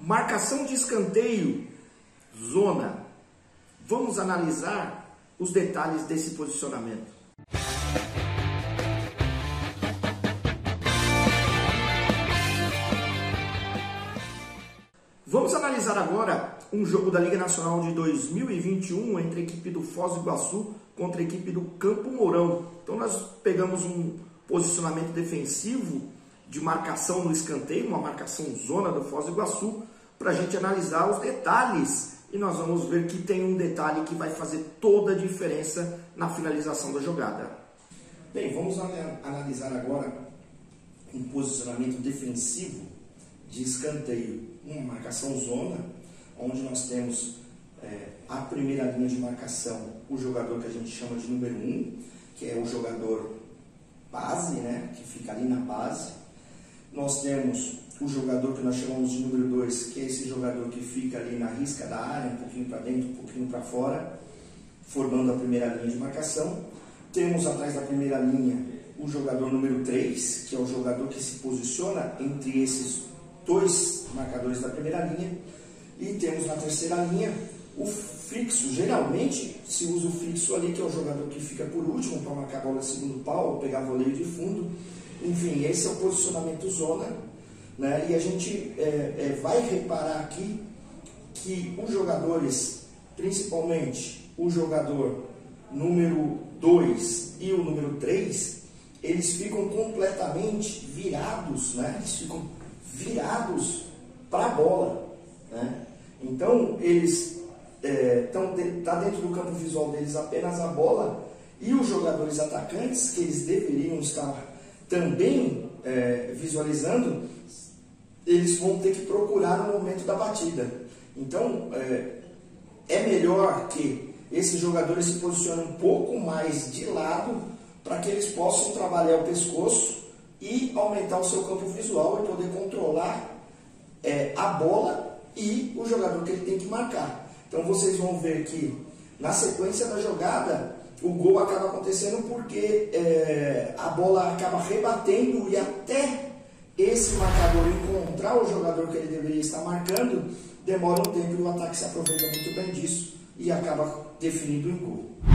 Marcação de escanteio, zona. Vamos analisar os detalhes desse posicionamento. Vamos analisar agora um jogo da Liga Nacional de 2021 entre a equipe do Foz do Iguaçu contra a equipe do Campo Mourão. Então nós pegamos um posicionamento defensivo de marcação no escanteio, uma marcação zona do Foz do Iguaçu, para a gente analisar os detalhes. E nós vamos ver que tem um detalhe que vai fazer toda a diferença na finalização da jogada. Bem, vamos analisar agora um posicionamento defensivo de escanteio, uma marcação zona, onde nós temos é, a primeira linha de marcação, o jogador que a gente chama de número 1, um, que é o jogador base, né, que fica ali na base, nós temos o jogador que nós chamamos de número 2, que é esse jogador que fica ali na risca da área, um pouquinho para dentro, um pouquinho para fora, formando a primeira linha de marcação. Temos atrás da primeira linha o jogador número 3, que é o jogador que se posiciona entre esses dois marcadores da primeira linha. E temos na terceira linha o fixo. Geralmente se usa o fixo ali, que é o jogador que fica por último para marcar a bola de segundo pau pegar voleio de fundo enfim, esse é o posicionamento zona, né? e a gente é, é, vai reparar aqui que os jogadores, principalmente o jogador número 2 e o número 3, eles ficam completamente virados, né? eles ficam virados para a bola. Né? Então, eles estão é, tá dentro do campo visual deles apenas a bola e os jogadores atacantes, que eles deveriam estar também é, visualizando, eles vão ter que procurar no momento da batida. Então, é, é melhor que esses jogadores se posicionem um pouco mais de lado para que eles possam trabalhar o pescoço e aumentar o seu campo visual e poder controlar é, a bola e o jogador que ele tem que marcar. Então vocês vão ver que na sequência da jogada o gol acaba acontecendo porque é, a bola acaba rebatendo e até esse marcador encontrar o jogador que ele deveria estar marcando, demora um tempo e o ataque se aproveita muito bem disso e acaba definindo em gol.